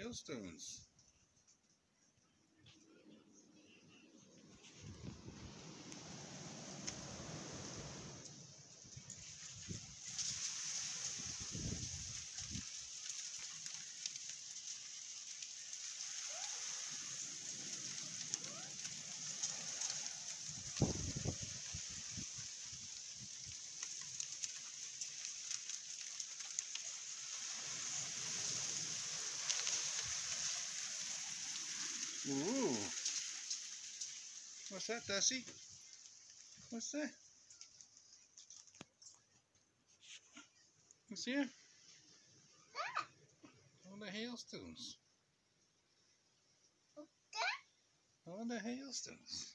hailstones. Ooh. What's that, Dusty? What's that? What's here? All the hailstones. Okay. All the hailstones.